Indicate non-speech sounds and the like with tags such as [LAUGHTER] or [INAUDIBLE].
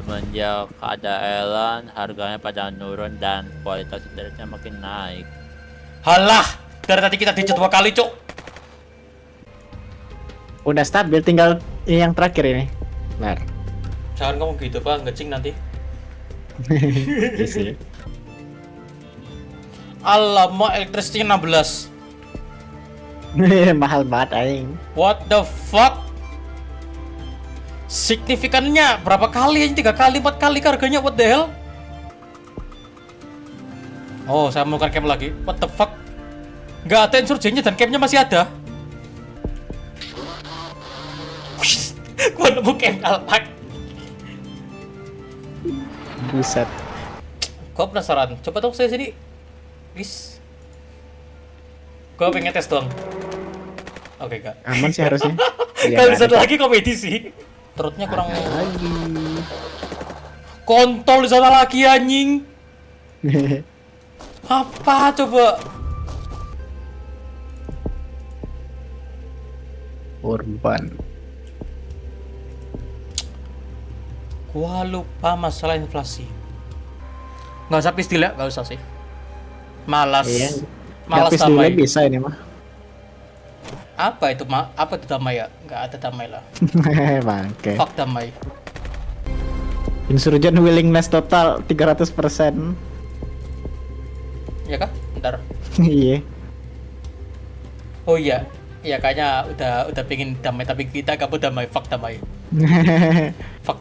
Semenjak ada Elan, harganya pada nurun dan kualitas internetnya makin naik. Halah, dari tadi kita dicut dua kali, Cuk. Udah stabil, tinggal ini yang terakhir ini. Benar. Jangan ngomong gitu, Pak. Ngecing nanti. [LAUGHS] Isi. Alamak, electricity 16. [LAUGHS] Mahal banget aing. What the fuck? Signifikannya berapa kali aja? Tiga kali, empat kali harganya? What the hell? Oh, saya menemukan camp lagi. What the fuck? Nggak ada insurgennya dan campnya masih ada. [LAUGHS] Gua nemu camp alpak. Buset. Gua penasaran. Coba dong saya sini. Please. Gua pengen tes doang. Oke, Kak. Aman sih harusnya. [LAUGHS] Iya, Kalau nggak satu lagi komedi sih. Perutnya kurang lagi. kontol di sana lagi anjing. [LAUGHS] Apa coba? Urban. Gua lupa masalah inflasi. Nggak usah pistil ya, nggak usah sih. Malas. Iya. Malas dulu damai. bisa ini mah. Apa itu, Ma? Apa itu damai ya? Nggak ada damai lah. [LAUGHS] Bangke. Fuck damai. Insurgent willingness total 300%. Ya kah? Bentar. [LAUGHS] Iya. Oh iya. Iya kayaknya udah udah pengen damai tapi kita kabut damai. Fuck damai. [LAUGHS] Fuck